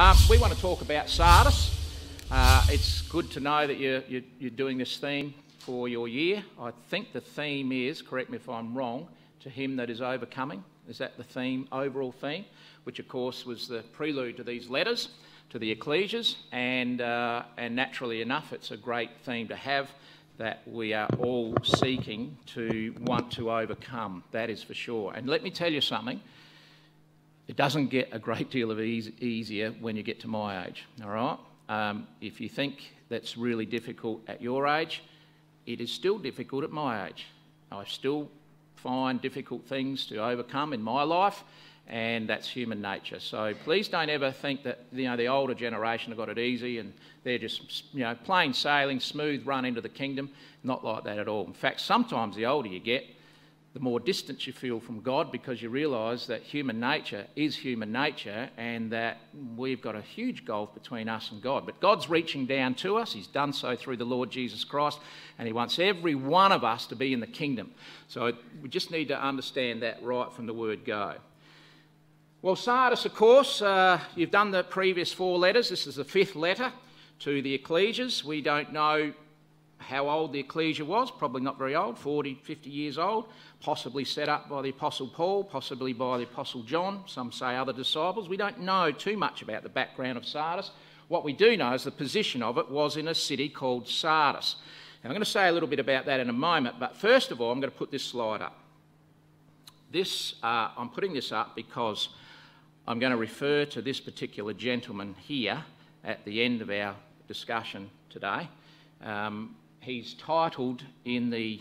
Um, we want to talk about Sardis. Uh, it's good to know that you're, you're, you're doing this theme for your year. I think the theme is, correct me if I'm wrong, to him that is overcoming. Is that the theme, overall theme? Which, of course, was the prelude to these letters to the ecclesias, and, uh, and naturally enough, it's a great theme to have that we are all seeking to want to overcome. That is for sure. And let me tell you something. It doesn't get a great deal of easy, easier when you get to my age, all right? Um, if you think that's really difficult at your age, it is still difficult at my age. I still find difficult things to overcome in my life, and that's human nature. So please don't ever think that you know the older generation have got it easy and they're just you know plain sailing, smooth run into the kingdom. Not like that at all. In fact, sometimes the older you get, the more distance you feel from God because you realise that human nature is human nature and that we've got a huge gulf between us and God. But God's reaching down to us. He's done so through the Lord Jesus Christ and He wants every one of us to be in the kingdom. So we just need to understand that right from the word go. Well, Sardis, of course, uh, you've done the previous four letters. This is the fifth letter to the ecclesias. We don't know how old the ecclesia was, probably not very old, 40, 50 years old, possibly set up by the Apostle Paul, possibly by the Apostle John, some say other disciples. We don't know too much about the background of Sardis. What we do know is the position of it was in a city called Sardis. And I'm going to say a little bit about that in a moment, but first of all, I'm going to put this slide up. This, uh, I'm putting this up because I'm going to refer to this particular gentleman here at the end of our discussion today. Um, he's titled in the,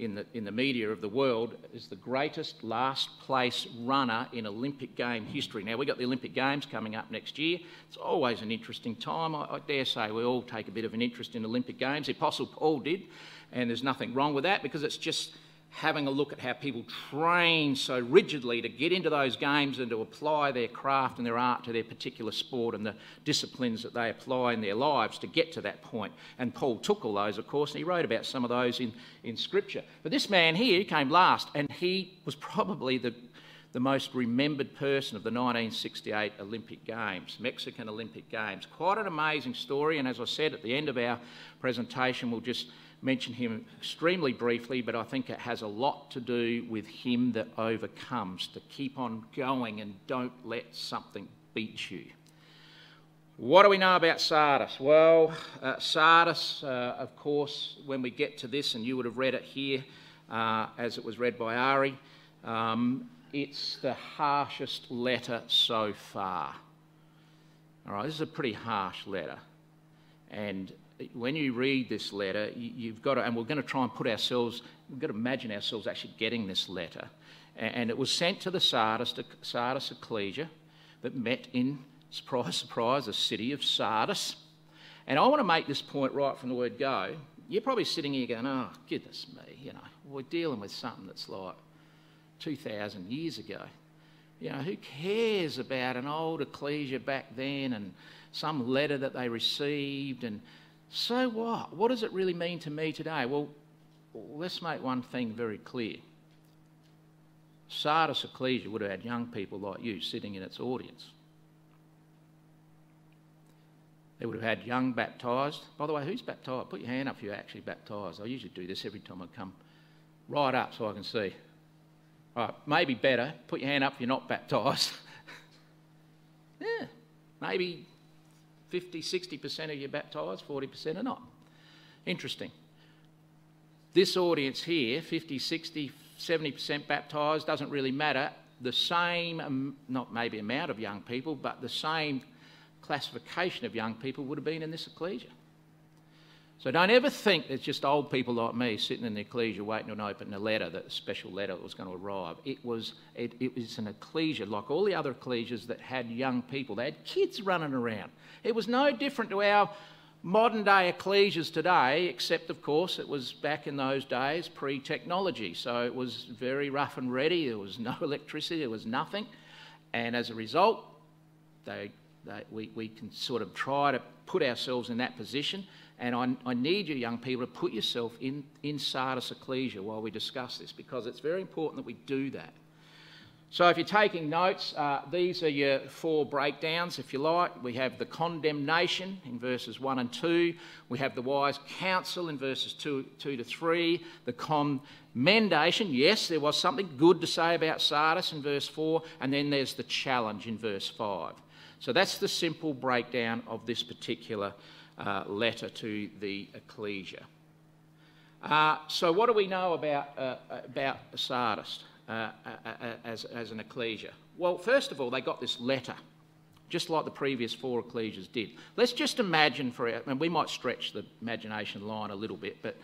in, the, in the media of the world as the greatest last place runner in Olympic game history. Now, we've got the Olympic Games coming up next year. It's always an interesting time. I, I dare say we all take a bit of an interest in Olympic Games. The Apostle Paul did, and there's nothing wrong with that because it's just having a look at how people train so rigidly to get into those games and to apply their craft and their art to their particular sport and the disciplines that they apply in their lives to get to that point. And Paul took all those, of course, and he wrote about some of those in, in Scripture. But this man here came last, and he was probably the, the most remembered person of the 1968 Olympic Games, Mexican Olympic Games. Quite an amazing story, and as I said at the end of our presentation, we'll just mention him extremely briefly, but I think it has a lot to do with him that overcomes, to keep on going and don't let something beat you. What do we know about Sardis? Well, uh, Sardis, uh, of course, when we get to this, and you would have read it here uh, as it was read by Ari, um, it's the harshest letter so far. All right, this is a pretty harsh letter. And when you read this letter, you've got to, and we're going to try and put ourselves, we've got to imagine ourselves actually getting this letter. And it was sent to the Sardis, to Sardis Ecclesia, that met in, surprise, surprise, the city of Sardis. And I want to make this point right from the word go. You're probably sitting here going, oh, goodness me, you know, we're dealing with something that's like 2,000 years ago. You know, who cares about an old ecclesia back then and some letter that they received and so what? What does it really mean to me today? Well, let's make one thing very clear. Sardis Ecclesia would have had young people like you sitting in its audience. They would have had young baptised. By the way, who's baptised? Put your hand up if you're actually baptised. I usually do this every time I come. Right up so I can see. All right, maybe better. Put your hand up if you're not baptised. yeah, maybe 50, 60% of you baptised, 40% are not. Interesting. This audience here, 50, 60, 70% baptised, doesn't really matter. The same, not maybe amount of young people, but the same classification of young people would have been in this ecclesia. So don't ever think there's just old people like me sitting in the ecclesia waiting to open a letter, that special letter that was going to arrive. It was, it, it was an ecclesia like all the other ecclesias that had young people. They had kids running around. It was no different to our modern day ecclesias today, except, of course, it was back in those days pre technology. So it was very rough and ready. There was no electricity, there was nothing. And as a result, they, they, we, we can sort of try to put ourselves in that position and I, I, need you, young people, to put yourself in, in Sardis Ecclesia while we discuss this because it's very important that we do that. So, if you're taking notes, uh, these are your four breakdowns, if you like. We have the condemnation in verses 1 and 2. We have the wise counsel in verses 2, 2 to 3. The commendation, yes, there was something good to say about Sardis in verse 4. And then there's the challenge in verse 5. So, that's the simple breakdown of this particular uh, letter to the ecclesia. Uh, so, what do we know about, uh, about Sardis? Uh, uh, uh, as, as an ecclesia? Well, first of all, they got this letter, just like the previous four ecclesias did. Let's just imagine for our, and we might stretch the imagination line a little bit, but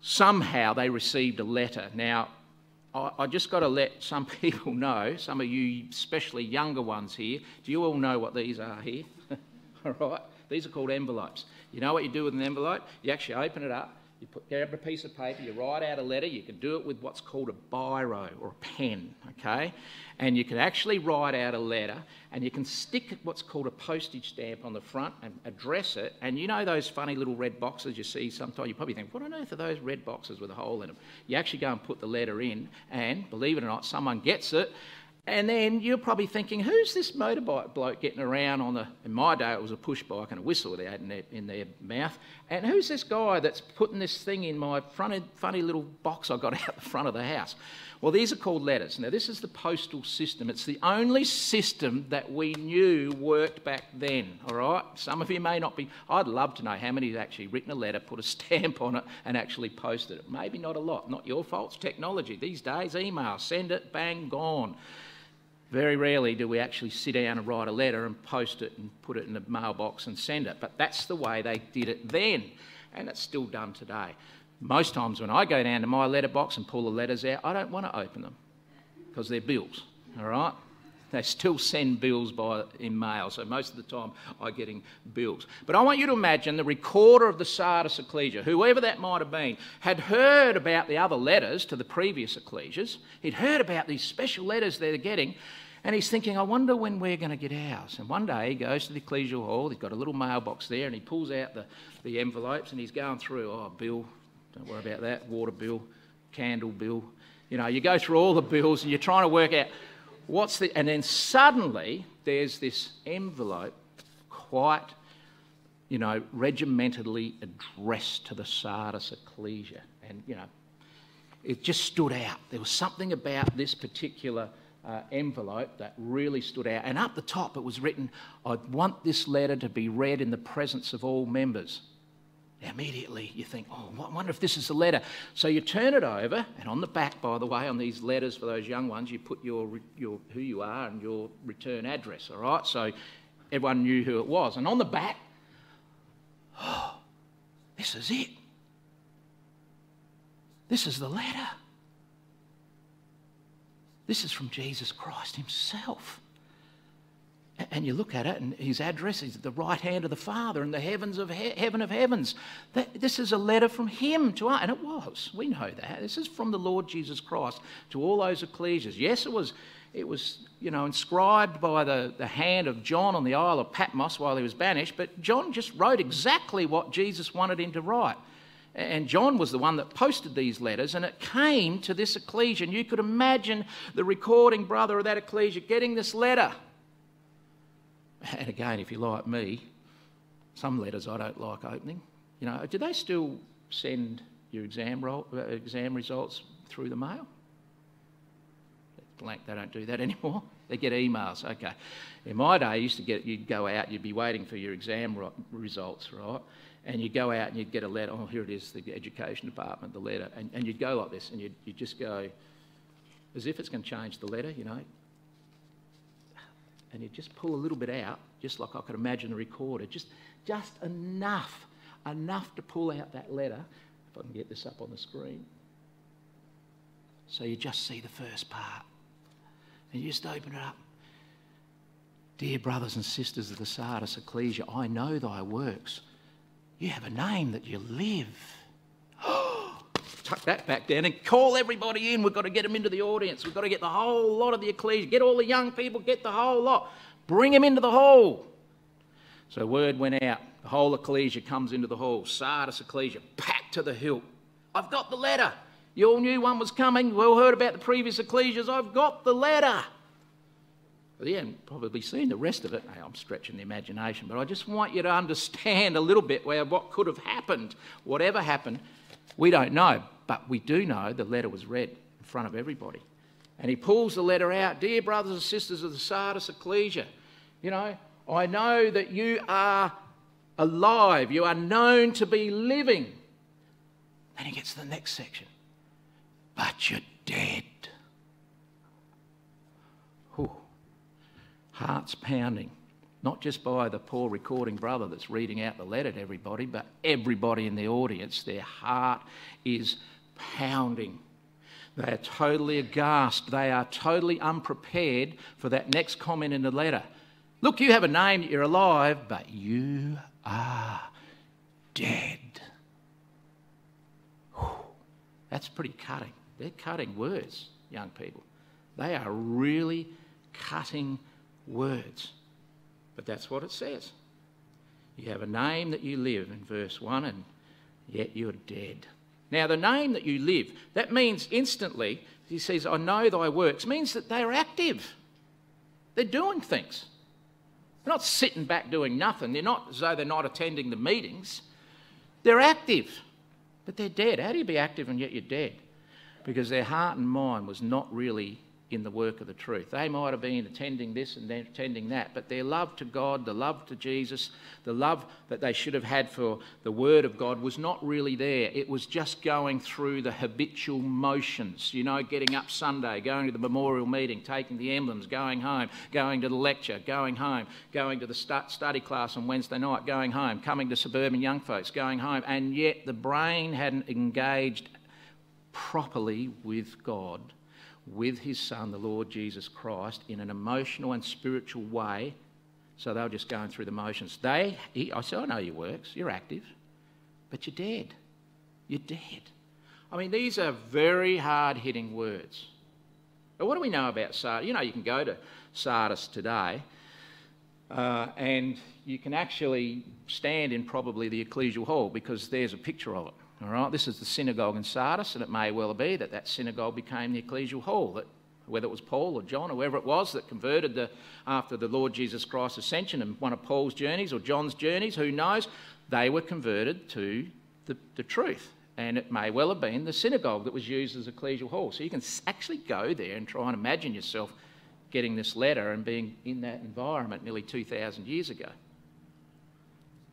somehow they received a letter. Now, I, I just got to let some people know, some of you, especially younger ones here, do you all know what these are here? all right? These are called envelopes. You know what you do with an envelope? You actually open it up, you put, grab a piece of paper, you write out a letter. You can do it with what's called a biro or a pen, okay? And you can actually write out a letter and you can stick what's called a postage stamp on the front and address it. And you know those funny little red boxes you see sometimes? You probably think, what on earth are those red boxes with a hole in them? You actually go and put the letter in, and believe it or not, someone gets it and then you're probably thinking, who's this motorbike bloke getting around on the. In my day, it was a push bike and a whistle they had in their, in their mouth. And who's this guy that's putting this thing in my funny, funny little box I got out the front of the house? Well, these are called letters. Now, this is the postal system. It's the only system that we knew worked back then, all right? Some of you may not be. I'd love to know how many have actually written a letter, put a stamp on it, and actually posted it. Maybe not a lot. Not your fault. It's technology. These days, email, send it, bang, gone. Very rarely do we actually sit down and write a letter and post it and put it in the mailbox and send it. But that's the way they did it then, and it's still done today. Most times when I go down to my letterbox and pull the letters out, I don't want to open them because they're bills, all right? They still send bills by in mail, so most of the time I'm getting bills. But I want you to imagine the recorder of the Sardis Ecclesia, whoever that might have been, had heard about the other letters to the previous ecclesias. He'd heard about these special letters they're getting, and he's thinking, I wonder when we're going to get ours. And one day he goes to the ecclesial hall, he's got a little mailbox there, and he pulls out the, the envelopes and he's going through, oh, bill, don't worry about that, water bill, candle bill. You know, you go through all the bills and you're trying to work out what's the. And then suddenly there's this envelope quite, you know, regimentedly addressed to the Sardis ecclesia. And, you know, it just stood out. There was something about this particular uh, envelope that really stood out. And up the top, it was written, I want this letter to be read in the presence of all members. Now, immediately you think, oh, I wonder if this is the letter. So you turn it over, and on the back, by the way, on these letters for those young ones, you put your, your who you are and your return address, all right? So everyone knew who it was. And on the back, oh, this is it. This is the letter. This is from Jesus Christ Himself. And you look at it, and his address is at the right hand of the Father in the heavens of he- heaven of heavens. That, this is a letter from him to us, and it was. We know that. This is from the Lord Jesus Christ to all those ecclesias. Yes, it was, it was you know, inscribed by the, the hand of John on the Isle of Patmos while he was banished, but John just wrote exactly what Jesus wanted him to write. And John was the one that posted these letters, and it came to this ecclesia. And you could imagine the recording brother of that ecclesia getting this letter. And again, if you're like me, some letters I don't like opening. You know, do they still send your exam, uh, exam results through the mail? Blank, they don't do that anymore. They get emails. Okay. In my day, I used to get, you'd go out, you'd be waiting for your exam results, right? And you'd go out and you'd get a letter. Oh, here it is, the education department, the letter. And, and you'd go like this, and you'd, you'd just go as if it's going to change the letter, you know. And you'd just pull a little bit out, just like I could imagine the recorder, just, just enough, enough to pull out that letter. If I can get this up on the screen. So you just see the first part. And you just open it up. Dear brothers and sisters of the Sardis Ecclesia, I know thy works you have a name that you live. Tuck that back down and call everybody in. We've got to get them into the audience. We've got to get the whole lot of the ecclesia. Get all the young people, get the whole lot. Bring them into the hall. So word went out. The whole ecclesia comes into the hall. Sardis ecclesia, packed to the hilt. I've got the letter. You all knew one was coming. You all heard about the previous ecclesias. I've got the letter. You haven't probably seen the rest of it. I'm stretching the imagination, but I just want you to understand a little bit where what could have happened. Whatever happened, we don't know, but we do know the letter was read in front of everybody. And he pulls the letter out Dear brothers and sisters of the Sardis Ecclesia, you know, I know that you are alive, you are known to be living. Then he gets to the next section. But you're dead. Hearts pounding. Not just by the poor recording brother that's reading out the letter to everybody, but everybody in the audience. Their heart is pounding. They are totally aghast. They are totally unprepared for that next comment in the letter. Look, you have a name, you're alive, but you are dead. That's pretty cutting. They're cutting words, young people. They are really cutting words. But that's what it says. You have a name that you live in verse 1, and yet you're dead. Now, the name that you live, that means instantly, he says, I know thy works, means that they're active. They're doing things. They're not sitting back doing nothing. They're not as though they're not attending the meetings. They're active, but they're dead. How do you be active and yet you're dead? Because their heart and mind was not really in the work of the truth. They might have been attending this and attending that, but their love to God, the love to Jesus, the love that they should have had for the Word of God was not really there. It was just going through the habitual motions, you know, getting up Sunday, going to the memorial meeting, taking the emblems, going home, going to the lecture, going home, going to the study class on Wednesday night, going home, coming to suburban young folks, going home, and yet the brain hadn't engaged properly with God with his son, the Lord Jesus Christ, in an emotional and spiritual way. So they were just going through the motions. They, he, I said, I know your works, you're active, but you're dead. You're dead. I mean, these are very hard hitting words. But what do we know about Sardis? You know, you can go to Sardis today uh, and you can actually stand in probably the ecclesial hall because there's a picture of it. All right, this is the synagogue in Sardis, and it may well be that that synagogue became the ecclesial hall. That whether it was Paul or John or whoever it was that converted the, after the Lord Jesus Christ's ascension and one of Paul's journeys or John's journeys, who knows? They were converted to the, the truth. And it may well have been the synagogue that was used as ecclesial hall. So you can actually go there and try and imagine yourself getting this letter and being in that environment nearly 2,000 years ago.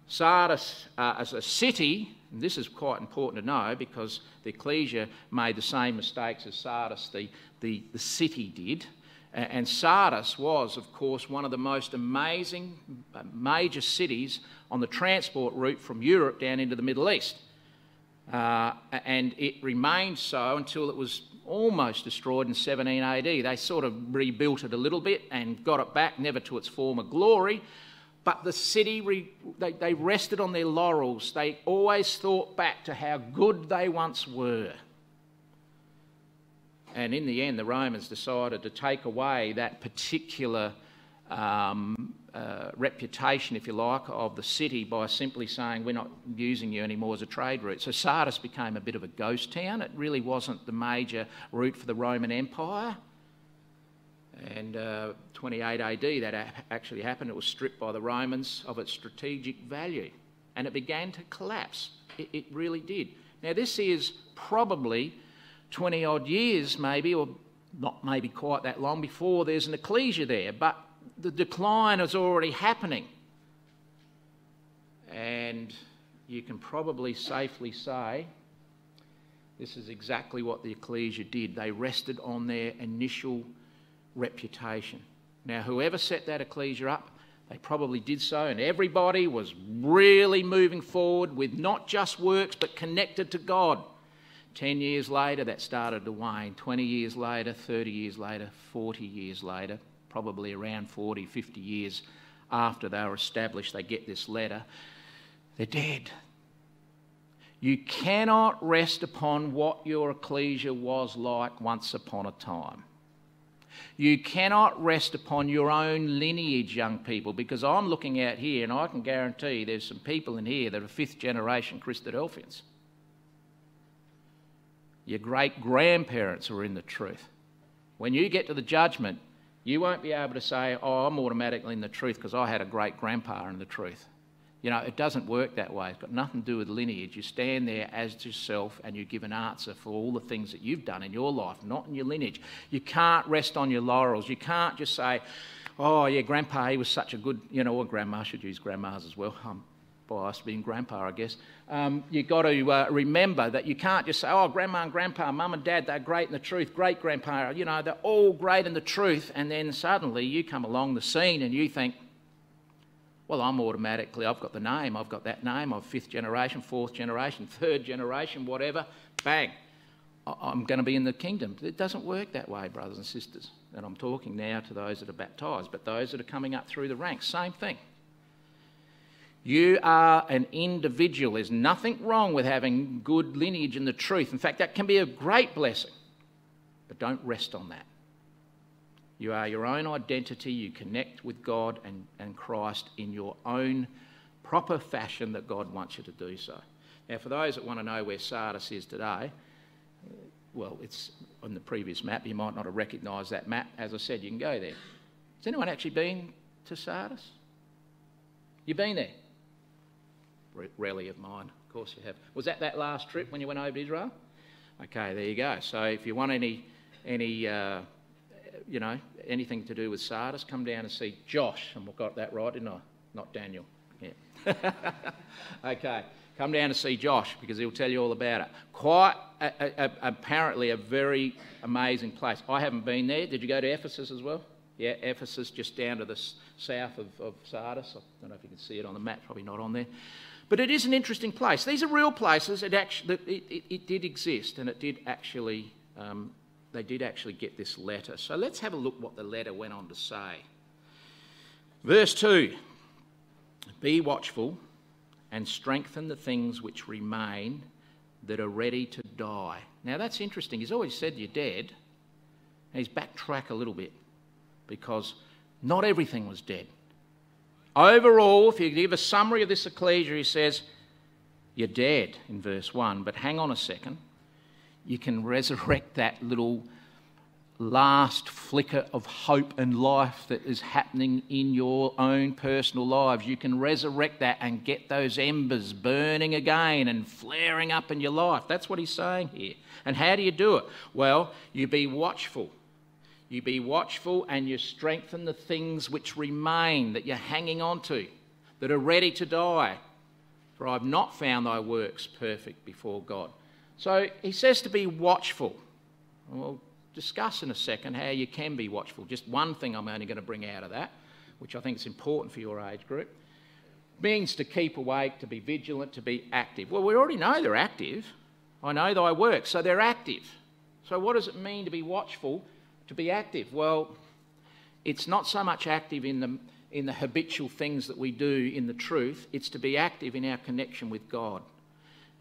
Sardis, uh, as a city, and this is quite important to know because the ecclesia made the same mistakes as Sardis, the, the, the city did. And Sardis was, of course, one of the most amazing uh, major cities on the transport route from Europe down into the Middle East. Uh, and it remained so until it was almost destroyed in 17 AD. They sort of rebuilt it a little bit and got it back, never to its former glory. But the city, re, they, they rested on their laurels. They always thought back to how good they once were. And in the end, the Romans decided to take away that particular um, uh, reputation, if you like, of the city by simply saying, We're not using you anymore as a trade route. So Sardis became a bit of a ghost town. It really wasn't the major route for the Roman Empire. And uh, 28 AD, that actually happened. It was stripped by the Romans of its strategic value and it began to collapse. It, it really did. Now, this is probably 20 odd years, maybe, or not maybe quite that long before there's an ecclesia there, but the decline is already happening. And you can probably safely say this is exactly what the ecclesia did. They rested on their initial reputation. Now, whoever set that ecclesia up, they probably did so, and everybody was really moving forward with not just works but connected to God. Ten years later, that started to wane. 20 years later, 30 years later, 40 years later, probably around 40, 50 years after they were established, they get this letter. They're dead. You cannot rest upon what your ecclesia was like once upon a time. You cannot rest upon your own lineage, young people, because I'm looking out here and I can guarantee there's some people in here that are fifth generation Christadelphians. your great grandparents were in the truth. When you get to the judgment, you won't be able to say, Oh, I'm automatically in the truth because I had a great grandpa in the truth. You know, it doesn't work that way. It's got nothing to do with lineage. You stand there as yourself and you give an answer for all the things that you've done in your life, not in your lineage. You can't rest on your laurels. You can't just say, oh, yeah, grandpa, he was such a good, you know, or grandma should use grandmas as well. I'm biased being grandpa, I guess. Um, you've got to uh, remember that you can't just say, oh, grandma and grandpa, mum and dad, they're great in the truth, great grandpa, you know, they're all great in the truth. And then suddenly you come along the scene and you think, well, I'm automatically, I've got the name, I've got that name, I'm fifth generation, fourth generation, third generation, whatever, bang, I'm going to be in the kingdom. It doesn't work that way, brothers and sisters. And I'm talking now to those that are baptised, but those that are coming up through the ranks, same thing. You are an individual. There's nothing wrong with having good lineage in the truth. In fact, that can be a great blessing. But don't rest on that. You are your own identity. You connect with God and, and Christ in your own proper fashion that God wants you to do so. Now, for those that want to know where Sardis is today, well, it's on the previous map. You might not have recognised that map. As I said, you can go there. Has anyone actually been to Sardis? You've been there? Rarely of mine, of course you have. Was that that last trip when you went over to Israel? Okay, there you go. So if you want any any uh, you know, anything to do with Sardis, come down and see Josh. And we got that right, didn't I? Not Daniel. Yeah. okay. Come down and see Josh because he'll tell you all about it. Quite a, a, a, apparently a very amazing place. I haven't been there. Did you go to Ephesus as well? Yeah, Ephesus, just down to the south of, of Sardis. I don't know if you can see it on the map, probably not on there. But it is an interesting place. These are real places. It actually it, it, it did exist and it did actually um, they did actually get this letter. So let's have a look what the letter went on to say. Verse 2 Be watchful and strengthen the things which remain that are ready to die. Now that's interesting. He's always said you're dead. he's backtrack a little bit because not everything was dead. Overall, if you give a summary of this ecclesia, he says, You're dead in verse 1, but hang on a second you can resurrect that little last flicker of hope and life that is happening in your own personal lives. You can resurrect that and get those embers burning again and flaring up in your life. That's what he's saying here. And how do you do it? Well, you be watchful. You be watchful and you strengthen the things which remain that you're hanging on to, that are ready to die. For I've not found thy works perfect before God. So he says to be watchful. We'll discuss in a second how you can be watchful. Just one thing I'm only going to bring out of that, which I think is important for your age group, means to keep awake, to be vigilant, to be active. Well, we already know they're active. I know thy work, so they're active. So what does it mean to be watchful, to be active? Well, it's not so much active in the in the habitual things that we do in the truth, it's to be active in our connection with God.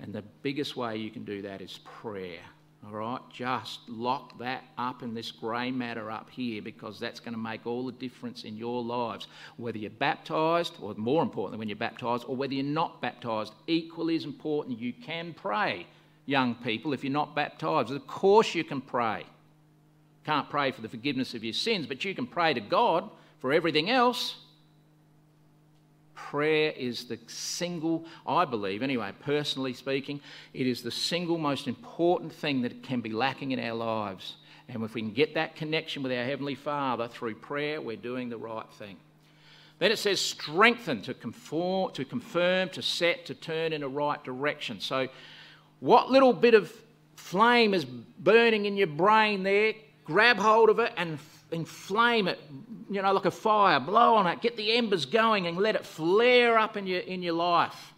And the biggest way you can do that is prayer. All right? Just lock that up in this grey matter up here because that's going to make all the difference in your lives. Whether you're baptised, or more importantly, when you're baptised, or whether you're not baptised, equally as important. You can pray, young people, if you're not baptised. Of course, you can pray. Can't pray for the forgiveness of your sins, but you can pray to God for everything else prayer is the single, I believe, anyway, personally speaking, it is the single most important thing that can be lacking in our lives. And if we can get that connection with our Heavenly Father through prayer, we're doing the right thing. Then it says strengthen, to, conform, to confirm, to set, to turn in a right direction. So, what little bit of flame is burning in your brain there, grab hold of it and inflame it, you know, like a fire, blow on it, get the embers going and let it flare up in your, in your life.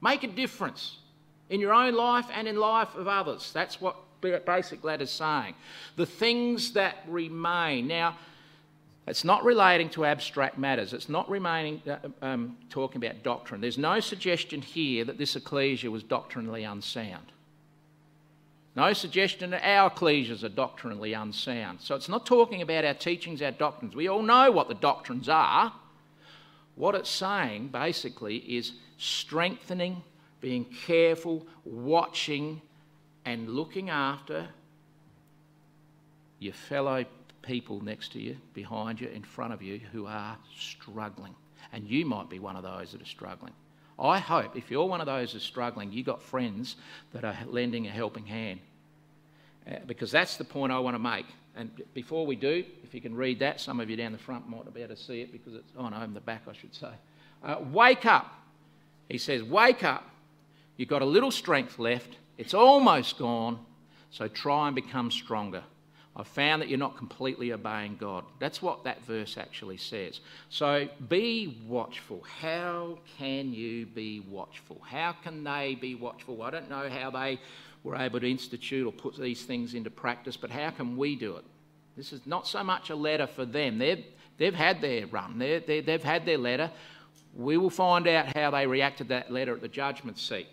Make a difference in your own life and in life of others. That's what basic lad is saying. The things that remain. Now, it's not relating to abstract matters. It's not remaining, uh, um, talking about doctrine. There's no suggestion here that this ecclesia was doctrinally unsound. No suggestion that our ecclesias are doctrinally unsound. So it's not talking about our teachings, our doctrines. We all know what the doctrines are. What it's saying basically is strengthening, being careful, watching, and looking after your fellow people next to you, behind you, in front of you who are struggling. And you might be one of those that are struggling. I hope if you're one of those that's struggling, you've got friends that are lending a helping hand. Uh, because that's the point I want to make. And before we do, if you can read that, some of you down the front might be able to see it because it's, oh no, the back, I should say. Uh, wake up. He says, Wake up. You've got a little strength left. It's almost gone. So try and become stronger. I've found that you're not completely obeying God. That's what that verse actually says. So be watchful. How can you be watchful? How can they be watchful? I don't know how they were able to institute or put these things into practice, but how can we do it? This is not so much a letter for them. They've, they've had their run, they they've had their letter. We will find out how they reacted that letter at the judgment seat.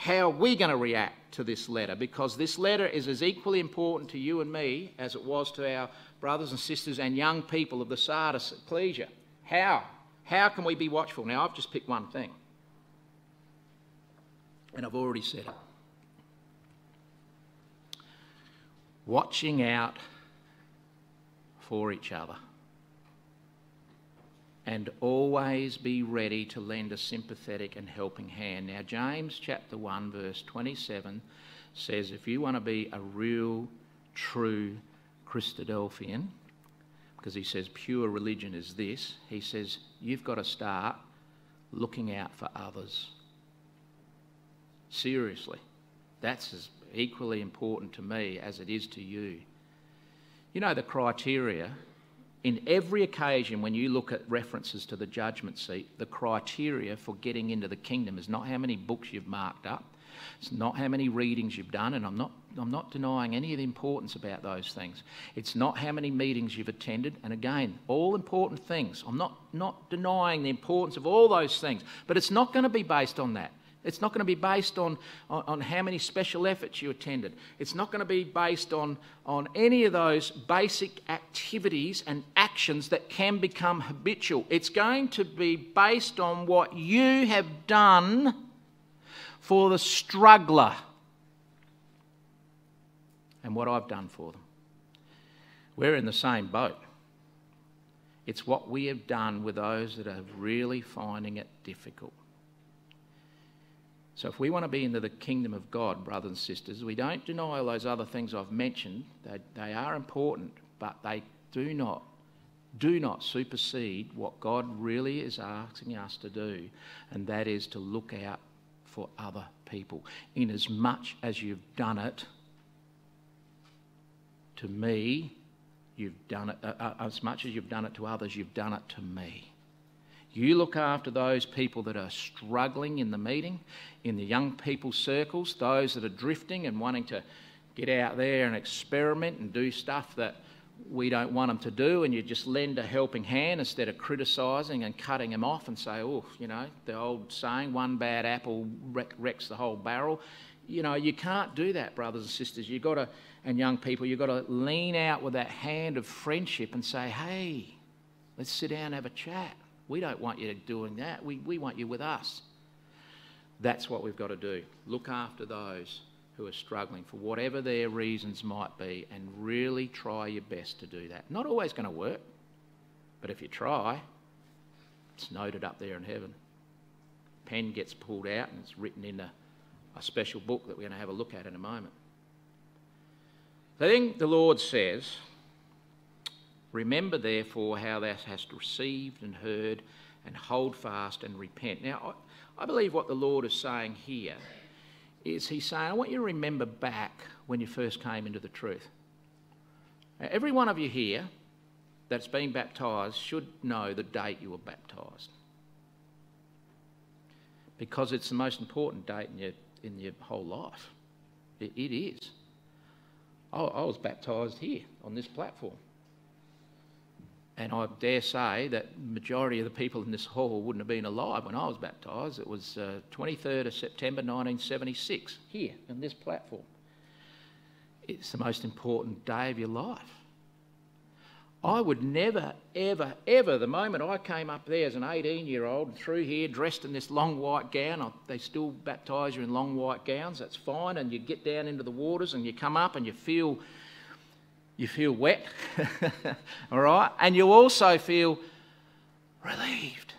How are we going to react to this letter? Because this letter is as equally important to you and me as it was to our brothers and sisters and young people of the Sardis Ecclesia. How? How can we be watchful? Now, I've just picked one thing, and I've already said it. Watching out for each other and always be ready to lend a sympathetic and helping hand. Now, James chapter 1, verse 27 says if you want to be a real, true Christadelphian, because he says pure religion is this, he says you've got to start looking out for others. Seriously. That's as equally important to me as it is to you. You know the criteria in every occasion when you look at references to the judgment seat, the criteria for getting into the kingdom is not how many books you've marked up, it's not how many readings you've done, and I'm not, I'm not denying any of the importance about those things. It's not how many meetings you've attended, and again, all important things. I'm not, not denying the importance of all those things, but it's not going to be based on that. It's not going to be based on, on, on, how many special efforts you attended. It's not going to be based on, on any of those basic activities and actions that can become habitual. It's going to be based on what you have done for the struggler and what I've done for them. We're in the same boat. It's what we have done with those that are really finding it difficult. So, if we want to be into the kingdom of God, brothers and sisters, we don't deny all those other things I've mentioned. They, they are important, but they do not, do not supersede what God really is asking us to do, and that is to look out for other people. In as much as you've done it to me, you've done it, uh, uh, as much as you've done it to others, you've done it to me. You look after those people that are struggling in the meeting, in the young people circles, those that are drifting and wanting to get out there and experiment and do stuff that we don't want them to do, and you just lend a helping hand instead of criticising and cutting them off and say, oh, you know, the old saying, one bad apple wrecks the whole barrel. You know, you can't do that, brothers and sisters. You've got to, and young people, you've got to lean out with that hand of friendship and say, hey, let's sit down and have a chat. We don't want you doing that. We, we want you with us. That's what we've got to do. Look after those who are struggling for whatever their reasons might be and really try your best to do that. Not always going to work, but if you try, it's noted up there in heaven. Pen gets pulled out and it's written in a, a special book that we're going to have a look at in a moment. The thing the Lord says Remember, therefore, how thou hast received and heard, and hold fast and repent. Now, I believe what the Lord is saying here is He's saying, I want you to remember back when you first came into the truth. Now, every one of you here that's been baptised should know the date you were baptised. Because it's the most important date in your, in your whole life. it, it is. I, I was baptised here on this platform. And I dare say that majority of the people in this hall wouldn't have been alive when I was baptised. It was uh, 23rd of September 1976, here on this platform. It's the most important day of your life. I would never, ever, ever, the moment I came up there as an 18 year old and through here dressed in this long white gown, I, they still baptise you in long white gowns, that's fine, and you get down into the waters and you come up and you feel, you feel wet, all right? And you also feel relieved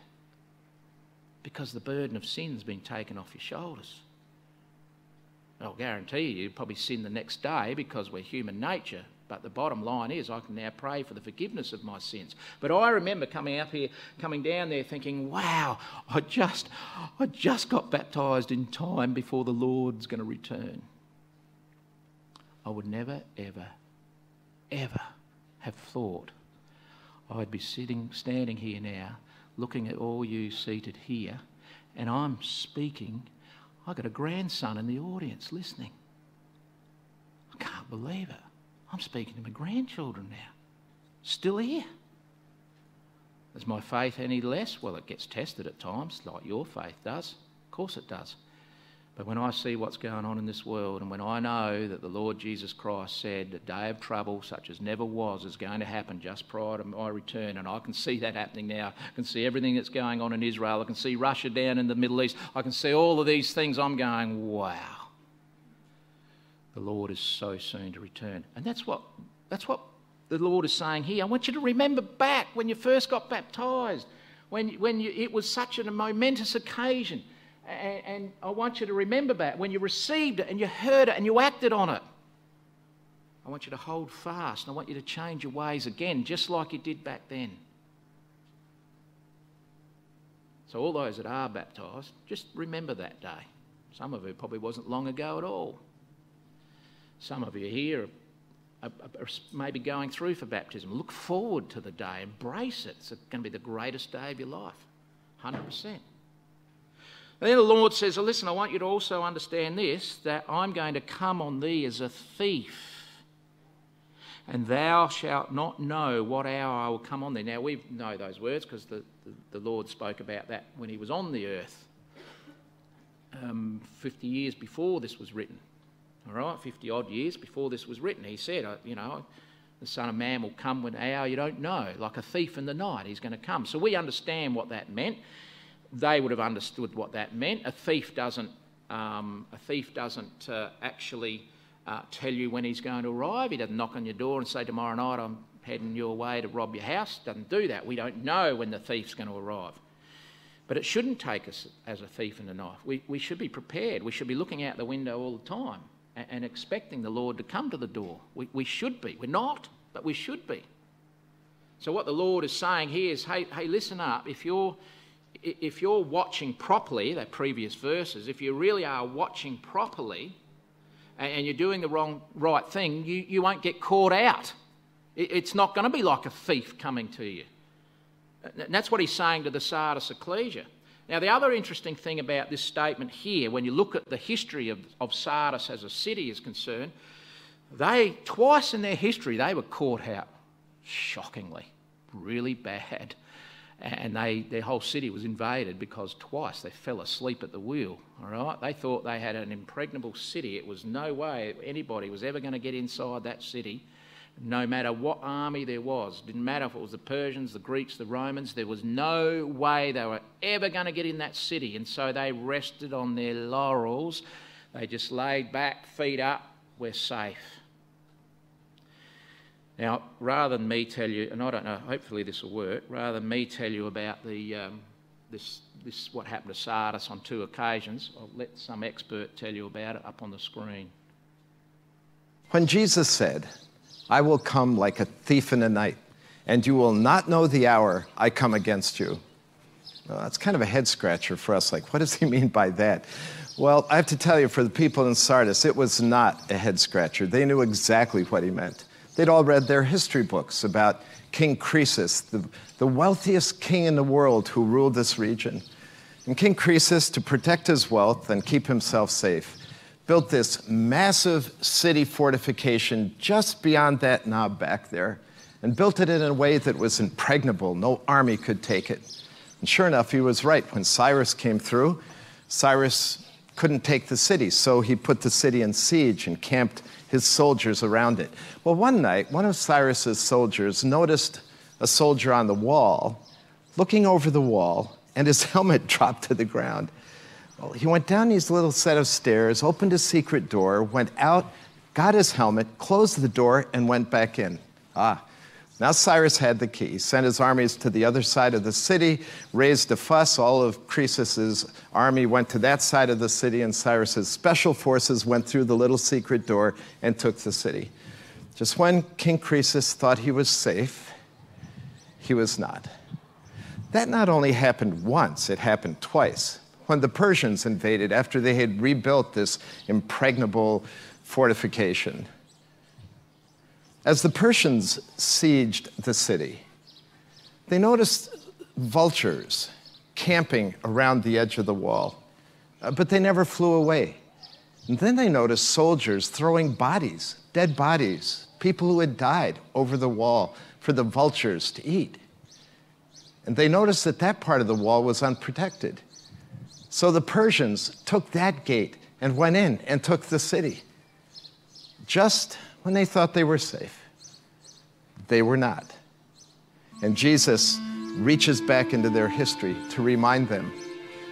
because the burden of sin's been taken off your shoulders. I'll guarantee you, you'll probably sin the next day because we're human nature. But the bottom line is, I can now pray for the forgiveness of my sins. But I remember coming up here, coming down there, thinking, "Wow, I just, I just got baptised in time before the Lord's going to return." I would never, ever, ever have thought I'd be sitting, standing here now, looking at all you seated here, and I'm speaking. I've got a grandson in the audience listening. I can't believe it. I'm speaking to my grandchildren now. Still here. Is my faith any less? Well, it gets tested at times, like your faith does. Of course it does. But when I see what's going on in this world, and when I know that the Lord Jesus Christ said a day of trouble such as never was is going to happen just prior to my return, and I can see that happening now. I can see everything that's going on in Israel. I can see Russia down in the Middle East. I can see all of these things. I'm going, wow the Lord is so soon to return. And that's what, that's what the Lord is saying here. I want you to remember back when you first got baptized, when, when you, it was such a momentous occasion. And, and I want you to remember that when you received it and you heard it and you acted on it. I want you to hold fast and I want you to change your ways again, just like you did back then. So, all those that are baptized, just remember that day. Some of you probably wasn't long ago at all. Some of you here are, are, are maybe going through for baptism. Look forward to the day, embrace it. It's going to be the greatest day of your life, 100%. And then the Lord says, Listen, I want you to also understand this that I'm going to come on thee as a thief, and thou shalt not know what hour I will come on thee. Now, we know those words because the, the, the, Lord spoke about that when he was on the earth um, 50 years before this was written all right, 50 odd years before this was written. He said, uh, you know, the Son of Man will come when hour you don't know, like a thief in the night. He's going to come. So we understand what that meant. They would have understood what that meant. A thief doesn't, um, a thief doesn't uh, actually uh, tell you when he's going to arrive. He doesn't knock on your door and say, tomorrow night I'm heading your way to rob your house. Doesn't do that. We don't know when the thief's going to arrive. But it shouldn't take us as a thief and a knife. We, we should be prepared. We should be looking out the window all the time and expecting the Lord to come to the door. We, we should be. We're not, but we should be. So what the Lord is saying here is, hey, hey, listen up. If you're if you're watching properly, the previous verses, if you really are watching properly and you're doing the wrong right thing, you, you won't get caught out. It's not going to be like a thief coming to you. And that's what he's saying to the Sardis ecclesia. Now, the other interesting thing about this statement here, when you look at the history of, of Sardis as a city is concerned, they, twice in their history, they were caught out shockingly, really bad. And they, their whole city was invaded because twice they fell asleep at the wheel. All right, they thought they had an impregnable city. It was no way anybody was ever going to get inside that city no matter what army there was. Didn't matter if it was the Persians, the Greeks, the Romans, there was no way they were ever going to get in that city. And so they rested on their laurels. They just laid back, feet up, we're safe. Now, rather than me tell you, and I don't know, hopefully this will work, rather than me tell you about the, um, this, this, what happened to Sardis on two occasions, I'll let some expert tell you about it up on the screen. When Jesus said, I will come like a thief in the night, and you will not know the hour I come against you. Well, that's kind of a head scratcher for us. Like, what does he mean by that? Well, I have to tell you, for the people in Sardis, it was not a head scratcher. They knew exactly what he meant. They'd all read their history books about King Croesus, the, the wealthiest king in the world who ruled this region. And King Croesus, to protect his wealth and keep himself safe, built this massive city fortification just beyond that knob back there and built it in a way that was impregnable. No army could take it. And sure enough, he was right. When Cyrus came through, Cyrus couldn't take the city, so he put the city in siege and camped his soldiers around it. Well, one night, one of Cyrus's soldiers noticed a soldier on the wall, looking over the wall, and his helmet dropped to the ground. Well, he went down these little set of stairs, opened a secret door, went out, got his helmet, closed the door, and went back in. Ah, now Cyrus had the key, sent his armies to the other side of the city, raised a fuss. All of Croesus's army went to that side of the city, and Cyrus's special forces went through the little secret door and took the city. Just when King Croesus thought he was safe, he was not. That not only happened once, it happened twice. When the Persians invaded after they had rebuilt this impregnable fortification. As the Persians sieged the city, they noticed vultures camping around the edge of the wall, uh, but they never flew away. And then they noticed soldiers throwing bodies, dead bodies, people who had died over the wall for the vultures to eat. And they noticed that that part of the wall was unprotected. So the Persians took that gate and went in and took the city. Just when they thought they were safe. They were not. And Jesus reaches back into their history to remind them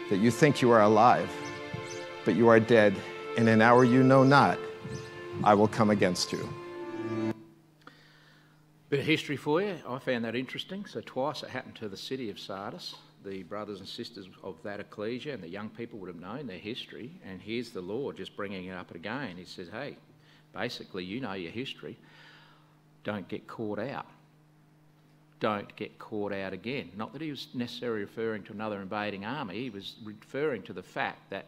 that you think you are alive, but you are dead, in an hour you know not, I will come against you. Bit of history for you. I found that interesting. So, twice it happened to the city of Sardis. The brothers and sisters of that ecclesia and the young people would have known their history. And here's the Lord just bringing it up again. He says, Hey, Basically, you know your history. Don't get caught out. Don't get caught out again. Not that he was necessarily referring to another invading army, he was referring to the fact that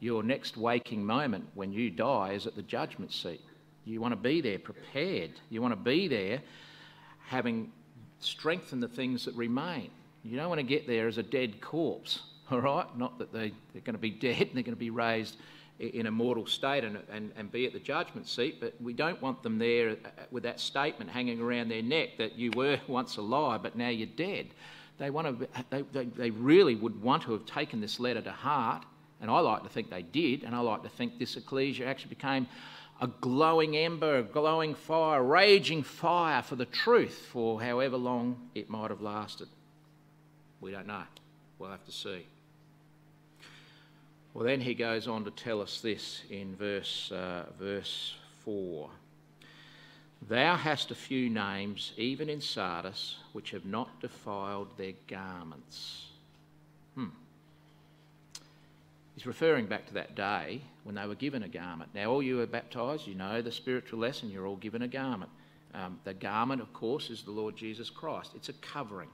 your next waking moment when you die is at the judgment seat. You want to be there prepared. You want to be there having strengthened the things that remain. You don't want to get there as a dead corpse, all right? Not that they, they're going to be dead and they're going to be raised in a mortal state and, and, and be at the judgment seat, but we don't want them there uh, with that statement hanging around their neck that you were once alive, but now you're dead. They, want to, they, they, they really would want to have taken this letter to heart, and I like to think they did, and I like to think this ecclesia actually became a glowing ember, a glowing fire, a raging fire for the truth for however long it might have lasted. We don't know. We'll have to see. Well, then he goes on to tell us this in verse, uh, verse 4. Thou hast a few names, even in Sardis, which have not defiled their garments. Hmm. He's referring back to that day when they were given a garment. Now, all you are baptized, you know the spiritual lesson, you're all given a garment. Um, the garment, of course, is the Lord Jesus Christ, it's a covering.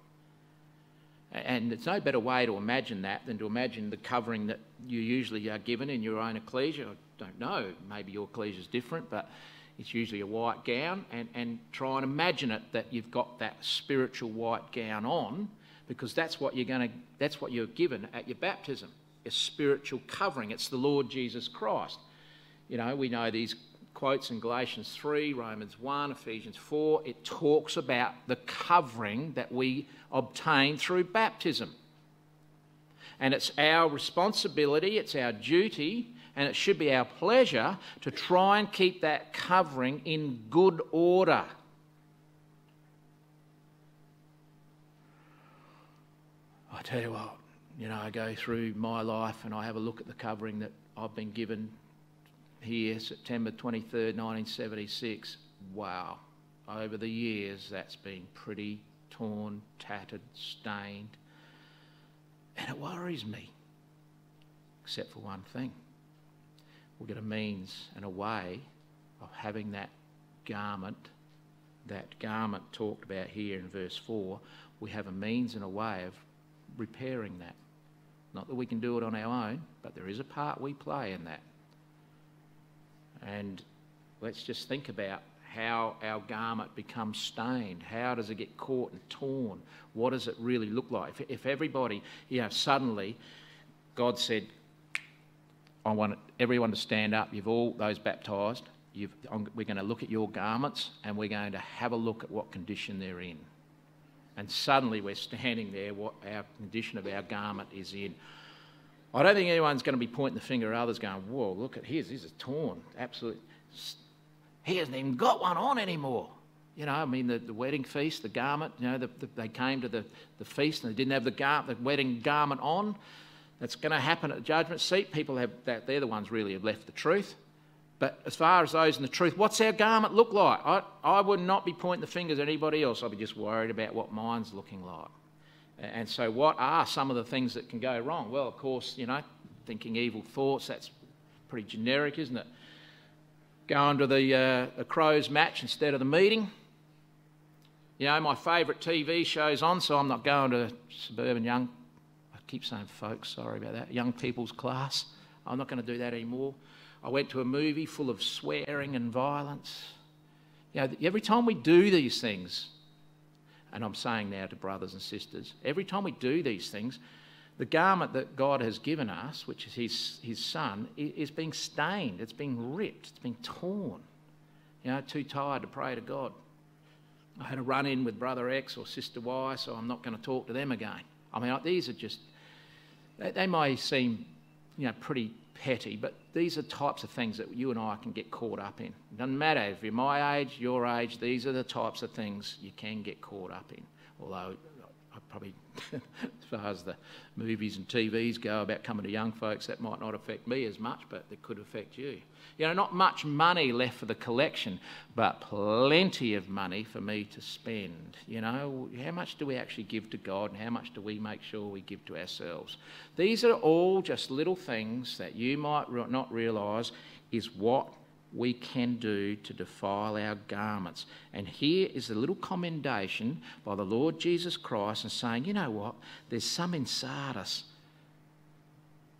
And it's no better way to imagine that than to imagine the covering that you usually are given in your own ecclesia. I don't know, maybe your ecclesia is different, but it's usually a white gown. And, and try and imagine it that you've got that spiritual white gown on, because that's what you're going to, that's what you're given at your baptism, a spiritual covering. It's the Lord Jesus Christ. You know, we know these quotes in Galatians 3, Romans 1, Ephesians 4. It talks about the covering that we obtain through baptism. And it's our responsibility, it's our duty, and it should be our pleasure to try and keep that covering in good order. I tell you what, you know, I go through my life and I have a look at the covering that I've been given here, September 23rd, 1976. Wow. Over the years, that's been pretty torn, tattered, stained. And it worries me, except for one thing. We'll get a means and a way of having that garment, that garment talked about here in verse 4, we have a means and a way of repairing that. Not that we can do it on our own, but there is a part we play in that. And let's just think about how our garment becomes stained. How does it get caught and torn? What does it really look like? If, if everybody, you know, suddenly God said, I want everyone to stand up. You've all, those baptised, we're going to look at your garments and we're going to have a look at what condition they're in. And suddenly we're standing there, what our condition of our garment is in. I don't think anyone's going to be pointing the finger at others going, whoa, look at his, this is torn. Absolutely. He hasn't even got one on anymore. You know, I mean, the, the wedding feast, the garment, you know, the, the, they came to the, the feast and they didn't have the, gar- the wedding garment on. That's going to happen at the judgment seat. People have that, they're the ones really have left the truth. But as far as those in the truth, what's our garment look like? I, I would not be pointing the fingers at anybody else. I'd be just worried about what mine's looking like. And so, what are some of the things that can go wrong? Well, of course, you know, thinking evil thoughts, that's pretty generic, isn't it? Going to the, uh, the Crows match instead of the meeting. You know, my favourite TV show's on, so I'm not going to suburban young, I keep saying folks, sorry about that, young people's class. I'm not going to do that anymore. I went to a movie full of swearing and violence. You know, every time we do these things, and I'm saying now to brothers and sisters, every time we do these things, the garment that God has given us, which is His, his Son, is being stained, it's being ripped, it's being torn. You know, too tired to pray to God. I had a run in with brother X or sister Y, so I'm not going to talk to them again. I mean, these are just, they, they may seem, you know, pretty petty, but these are types of things that you and I can get caught up in. It doesn't matter if you're my age, your age, these are the types of things you can get caught up in. Although probably, as far as the movies and TVs go about coming to young folks, that might not affect me as much, but it could affect you. You know, not much money left for the collection, but plenty of money for me to spend. You know, how much do we actually give to God and how much do we make sure we give to ourselves? These are all just little things that you might not realise is what we can do to defile our garments. And here is a little commendation by the Lord Jesus Christ and saying, you know what? There's some in Sardis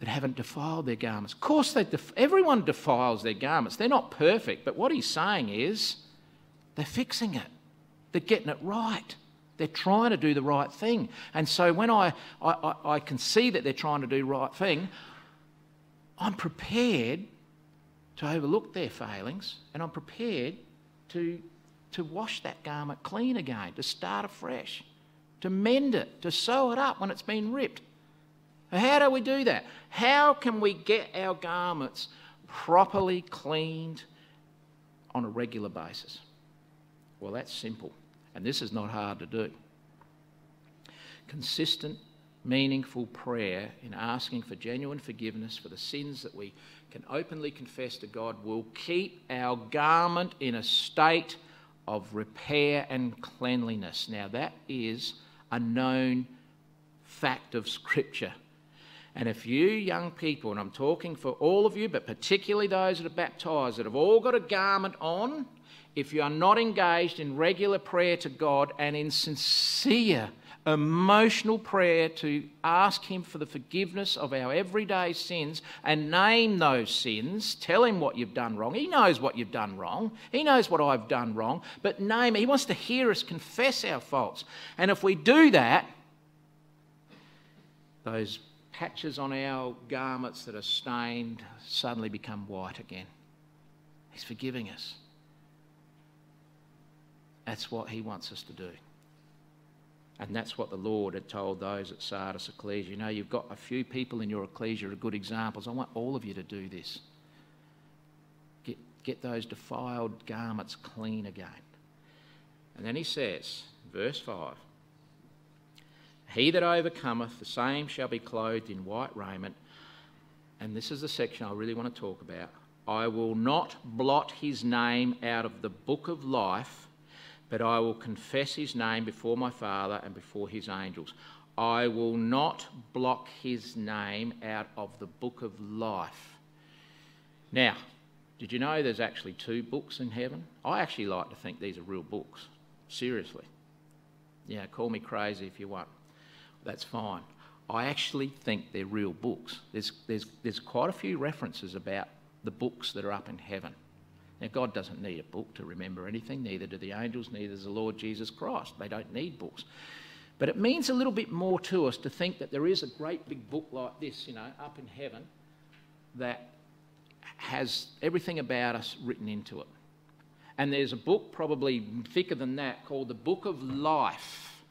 that haven't defiled their garments. Of course, they def- everyone defiles their garments. They're not perfect, but what he's saying is they're fixing it, they're getting it right. They're trying to do the right thing. And so when I, I, I can see that they're trying to do the right thing, I'm prepared to overlook their failings, and I'm prepared to, to wash that garment clean again, to start afresh, to mend it, to sew it up when it's been ripped. How do we do that? How can we get our garments properly cleaned on a regular basis? Well, that's simple, and this is not hard to do. Consistent, meaningful prayer in asking for genuine forgiveness for the sins that we can openly confess to God will keep our garment in a state of repair and cleanliness. Now, that is a known fact of Scripture. And if you young people, and I'm talking for all of you, but particularly those that are baptised, that have all got a garment on, if you are not engaged in regular prayer to God and in sincere emotional prayer to ask Him for the forgiveness of our everyday sins and name those sins. Tell Him what you've done wrong. He knows what you've done wrong. He knows what I've done wrong. But name, it. He wants to hear us confess our faults. And if we do that, those patches on our garments that are stained suddenly become white again. He's forgiving us. That's what He wants us to do. And that's what the Lord had told those at Sardis Ecclesia. You know, you've got a few people in your ecclesia are good examples. I want all of you to do this. Get, get those defiled garments clean again. And then he says, verse 5 He that overcometh, the same shall be clothed in white raiment. And this is the section I really want to talk about. I will not blot his name out of the book of life but I will confess his name before my Father and before his angels. I will not block his name out of the book of life. Now, did you know there's actually two books in heaven? I actually like to think these are real books. Seriously. Yeah, call me crazy if you want. That's fine. I actually think they're real books. There's, there's, there's quite a few references about the books that are up in heaven. Now, God doesn't need a book to remember anything, neither do the angels, neither does the Lord Jesus Christ. They don't need books. But it means a little bit more to us to think that there is a great big book like this, you know, up in heaven that has everything about us written into it. And there's a book probably thicker than that called the Book of Life.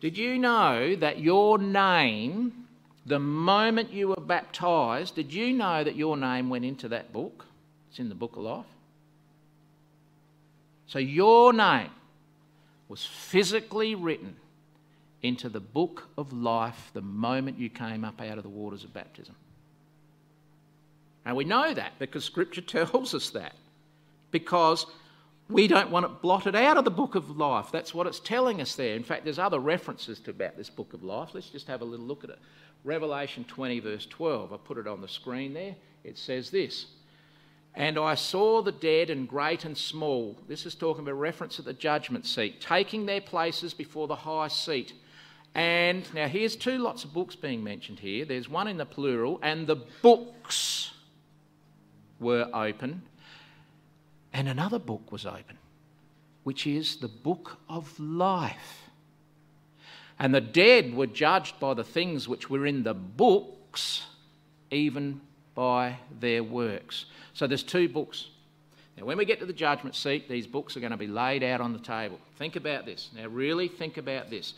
Did you know that your name, the moment you were baptized, did you know that your name went into that book? It's in the book of life. So your name was physically written into the book of life the moment you came up out of the waters of baptism. And we know that because Scripture tells us that. Because we don't want it blotted out of the book of life. That's what it's telling us there. In fact, there's other references to about this book of life. Let's just have a little look at it. Revelation 20, verse 12. I put it on the screen there. It says this And I saw the dead and great and small. This is talking about reference at the judgment seat, taking their places before the high seat. And now here's two lots of books being mentioned here. There's one in the plural, and the books were open, and another book was open, which is the book of life. And the dead were judged by the things which were in the books, even by their works. So there's two books. Now, when we get to the judgment seat, these books are going to be laid out on the table. Think about this. Now, really think about this.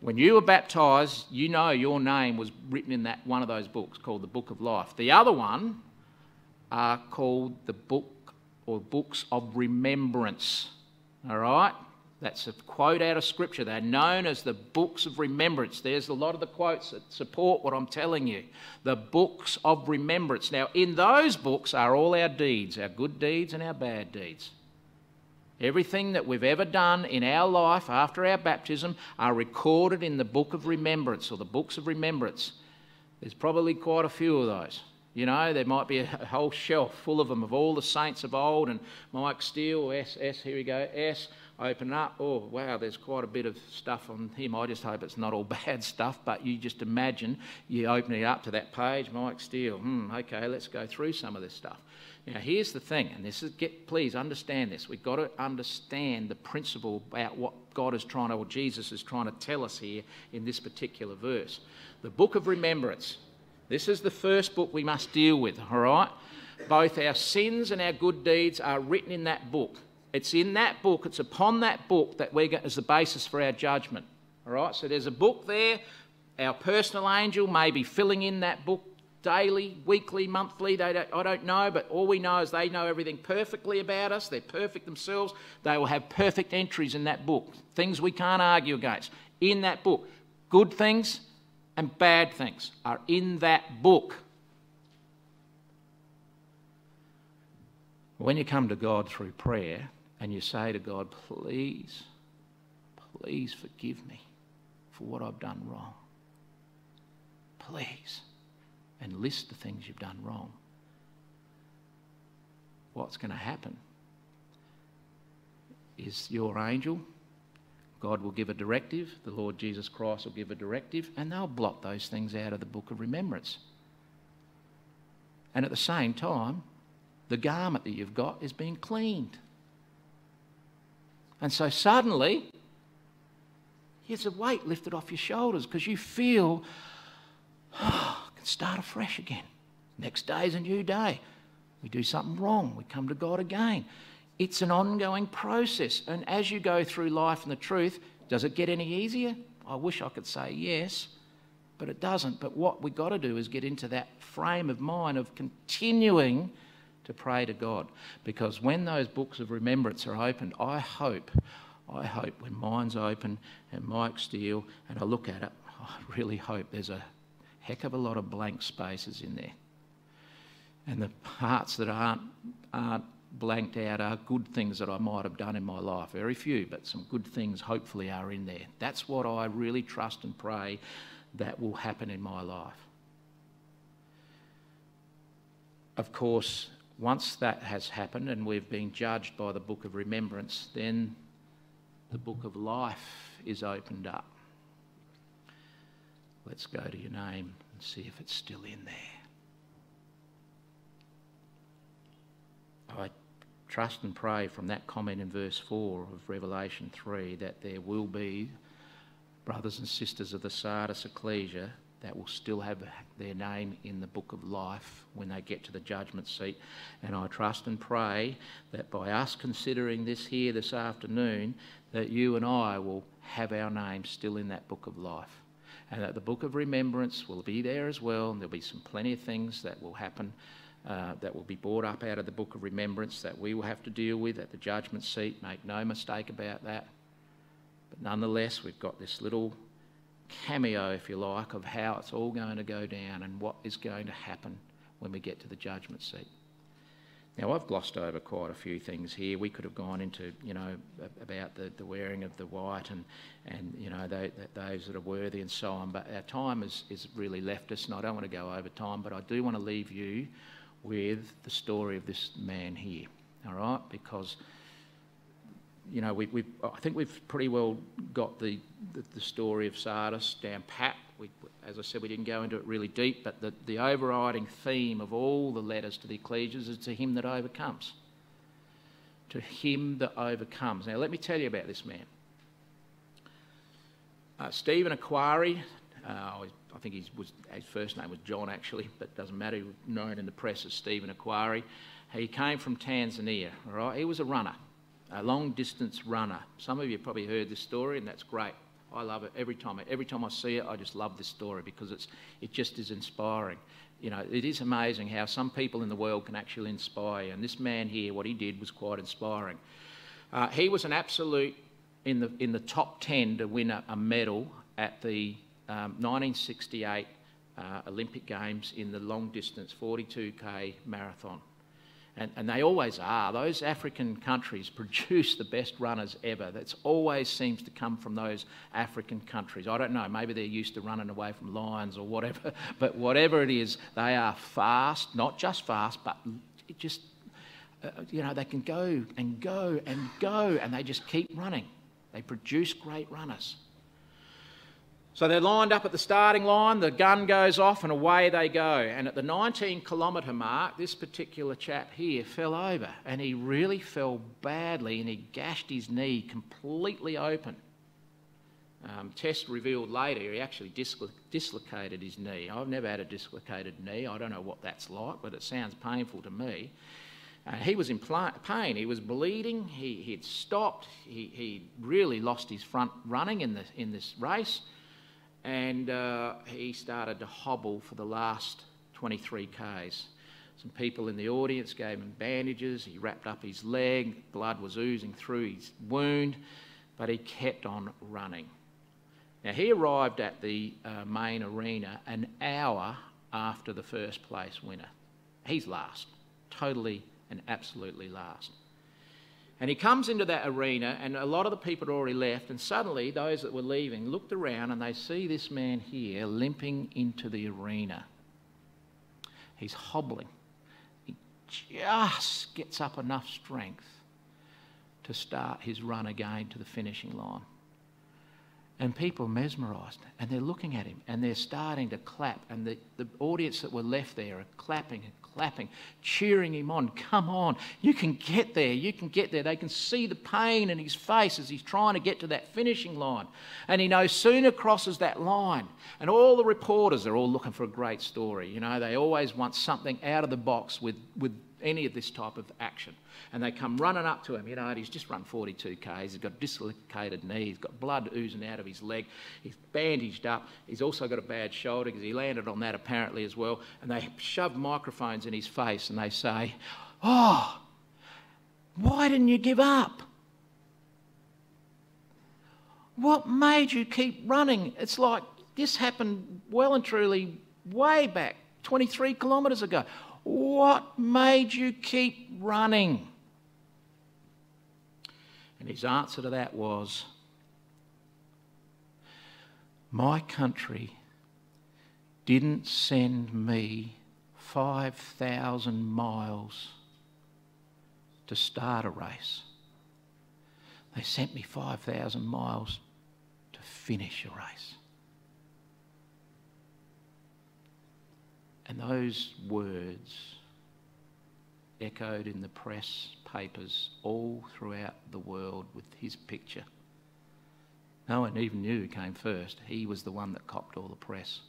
When you were baptized, you know your name was written in that one of those books called the Book of Life. The other one are called the book or books of remembrance. All right? That's a quote out of Scripture. They're known as the books of remembrance. There's a lot of the quotes that support what I'm telling you. The books of remembrance. Now, in those books are all our deeds, our good deeds and our bad deeds. Everything that we've ever done in our life after our baptism are recorded in the book of remembrance or the books of remembrance. There's probably quite a few of those. You know, there might be a whole shelf full of them of all the saints of old and Mike Steele, S, S, here we go, S, open up. Oh, wow, there's quite a bit of stuff on him. I just hope it's not all bad stuff, but you just imagine you open it up to that page, Mike Steele. Hmm, okay, let's go through some of this stuff. Now, here's the thing, and this is get please understand this. We've got to understand the principle about what God is trying to, or Jesus is trying to tell us here in this particular verse. The book of remembrance this is the first book we must deal with, all right? Both our sins and our good deeds are written in that book. It's in that book, it's upon that book that we get as the basis for our judgment. All right, so there's a book there. Our personal angel may be filling in that book daily, weekly, monthly. They don't, I don't know, but all we know is they know everything perfectly about us. They're perfect themselves. They will have perfect entries in that book, things we can't argue against. In that book, good things and bad things are in that book. When you come to God through prayer and you say to God, please, please forgive me for what I've done wrong. Please. And list the things you've done wrong. What's going to happen is your angel God will give a directive, the Lord Jesus Christ will give a directive, and they'll blot those things out of the book of remembrance. And at the same time, the garment that you've got is being cleaned. And so suddenly, there's a weight lifted off your shoulders because you feel, oh, I can start afresh again. Next day is a new day. We do something wrong, we come to God again. It's an ongoing process. And as you go through life and the truth, does it get any easier? I wish I could say yes, but it doesn't. But what we've got to do is get into that frame of mind of continuing to pray to God. Because when those books of remembrance are opened, I hope, I hope when mine's open and Mike's Steele and I look at it, I really hope there's a heck of a lot of blank spaces in there. And the parts that aren't, aren't blanked out are good things that I might have done in my life. Very few, but some good things hopefully are in there. That's what I really trust and pray that will happen in my life. Of course, once that has happened and we've been judged by the book of remembrance, then the book of life is opened up. Let's go to your name and see if it's still in there. I trust and pray from that comment in verse 4 of Revelation 3 that there will be brothers and sisters of the Sardis Ecclesia that will still have their name in the book of life when they get to the judgment seat. And I trust and pray that by us considering this here this afternoon, that you and I will have our names still in that book of life. And that the book of remembrance will be there as well, and there'll be some plenty of things that will happen uh, that will be brought up out of the book of remembrance that we will have to deal with at the judgment seat. Make no mistake about that. But nonetheless, we've got this little cameo, if you like, of how it's all going to go down and what is going to happen when we get to the judgment seat. Now, I've glossed over quite a few things here. We could have gone into, you know, about the, the wearing of the white and, and you know, they, those that are worthy and so on, but our time is, is really left us, and I don't want to go over time, but I do want to leave you with the story of this man here, all right? Because you know, we, we, I think we've pretty well got the, the, the, story of Sardis down pat. We, as I said, we didn't go into it really deep, but the, the overriding theme of all the letters to the ecclesias is to him that overcomes. To him that overcomes. Now, let me tell you about this man. Uh, Stephen Akhwari, uh, I think was, his first name was John actually, but doesn't matter. He was known in the press as Stephen Akhwari. He came from Tanzania, all right? He was a runner a long distance runner. Some of you probably heard this story, and that's great. I love it every time. Every time I see it, I just love this story because it's, it just is inspiring. You know, it is amazing how some people in the world can actually inspire. And this man here, what he did was quite inspiring. Uh, he was an absolute in the, in the top 10 to win a, a medal at the um, 1968 uh, Olympic Games in the long distance 42k marathon and, and they always are. Those African countries produce the best runners ever. That always seems to come from those African countries. I don't know, maybe they're used to running away from lions or whatever, but whatever it is, they are fast, not just fast, but just, uh, you know, they can go and go and go, and they just keep running. They produce great runners. So they're lined up at the starting line, the gun goes off, and away they go. And at the 19 kilometre mark, this particular chap here fell over, and he really fell badly, and he gashed his knee completely open. Um, test revealed later he actually dislo- dislocated his knee. I've never had a dislocated knee. I don't know what that's like, but it sounds painful to me. Uh, he was in pl- pain. He was bleeding. He, he'd stopped. He, he really lost his front running in, the, in this race and uh, he started to hobble for the last 23 Ks. Some people in the audience gave him bandages. He wrapped up his leg. Blood was oozing through his wound, but he kept on running. Now, he arrived at the uh, main arena an hour after the first place winner. He's last, totally and absolutely last. And he comes into that arena, and a lot of the people had already left, and suddenly those that were leaving looked around and they see this man here limping into the arena. He's hobbling. He just gets up enough strength to start his run again to the finishing line. And people mesmerised and they're looking at him and they're starting to clap. And the, the audience that were left there are clapping and clapping, cheering him on. Come on, you can get there, you can get there. They can see the pain in his face as he's trying to get to that finishing line. And he no sooner crosses that line. And all the reporters are all looking for a great story. You know, they always want something out of the box with, with any of this type of action. And they come running up to him, you know, he's just run 42 Ks. He's got dislocated knee. He's got blood oozing out of his leg. He's bandaged up. He's also got a bad shoulder because he landed on that apparently as well. And they shove microphones in his face and they say, Oh, why didn't you give up? What made you keep running? It's like this happened well and truly way back 23 kilometres ago. What made you keep running? And his answer to that was, My country didn't send me 5,000 miles to start a race. They sent me 5,000 miles to finish a race. And those words echoed in the press papers all throughout the world with his picture. No one even knew who came first. He was the one that copped all the press.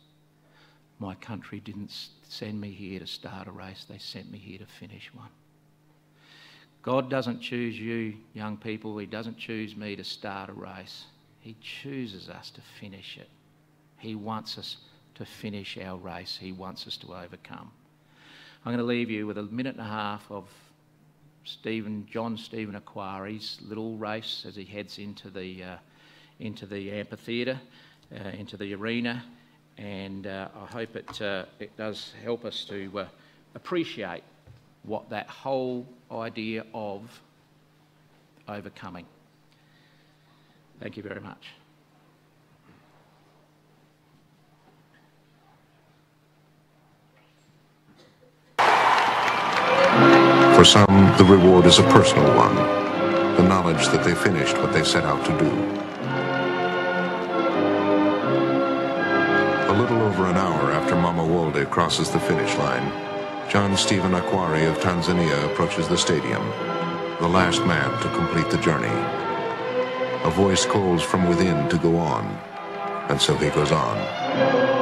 My country didn't send me here to start a race, they sent me here to finish one. God doesn't choose you, young people. He doesn't choose me to start a race. He chooses us to finish it. He wants us to finish our race. He wants us to overcome. I'm going to leave you with a minute and a half of Stephen, John Stephen Akhwari's little race as he heads into the, uh, into the amphitheatre, uh, into the arena, and uh, I hope it, uh, it does help us to uh, appreciate what that whole idea of overcoming. Thank you very much. For some, the reward is a personal one, the knowledge that they finished what they set out to do. A little over an hour after Mamo Wolde crosses the finish line, John Stephen Akhwari of Tanzania approaches the stadium, the last man to complete the journey. A voice calls from within to go on, and so he goes on.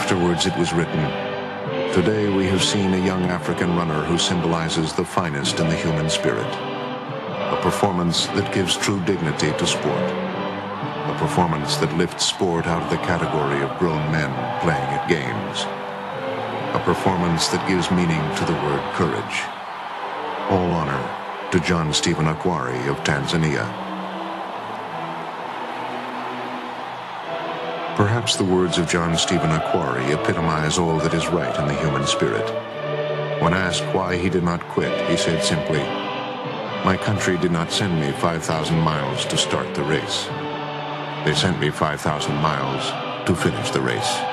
Afterwards, it was written, Today we have seen a young African runner who symbolizes the finest in the human spirit. A performance that gives true dignity to sport. A performance that lifts sport out of the category of grown men playing at games. A performance that gives meaning to the word courage. All honor to John Stephen Akhwari of Tanzania. Perhaps the words of John Stephen Akhwari epitomize all that is right in the human spirit. When asked why he did not quit, he said simply, My country did not send me 5,000 miles to start the race. They sent me 5,000 miles to finish the race.